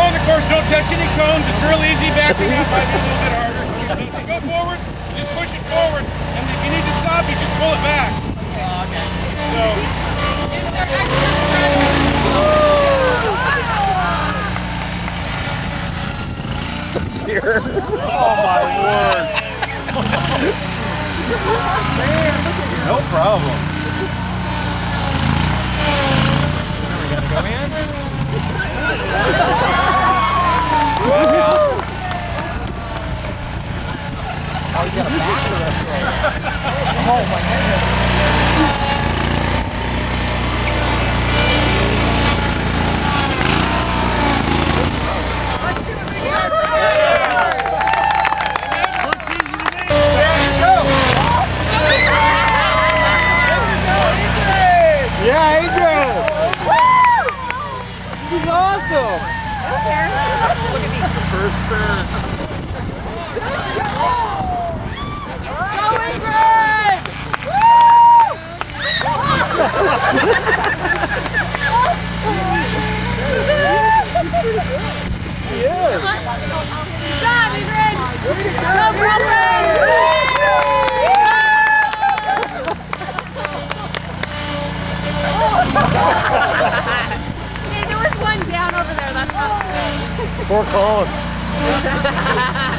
go on the course, don't touch any cones. It's real easy. Backing up might be a little bit harder. But if you go forwards, you just push it forwards. And if you need to stop, you just pull it back. Oh, okay. So, there extra Cheer. Oh my word. no problem. Go in. Oh, you got a back to this thing. Oh my goodness. This is awesome. First turn. She Poor Colin. Ha ha ha!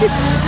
Oh,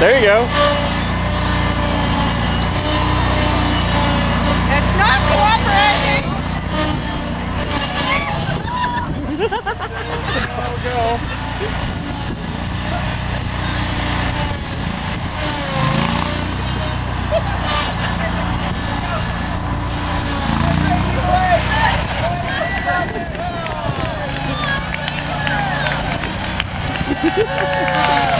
There you go. It's not cooperating.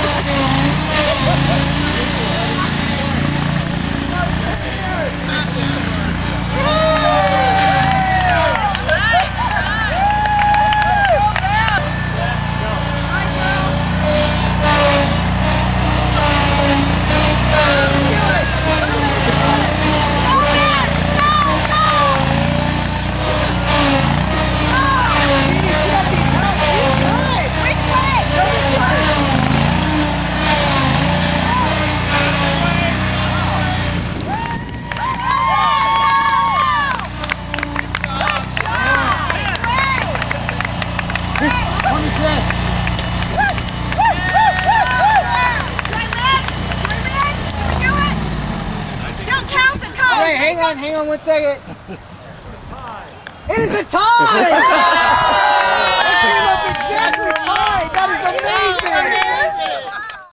on, hang on one second. It is a tie!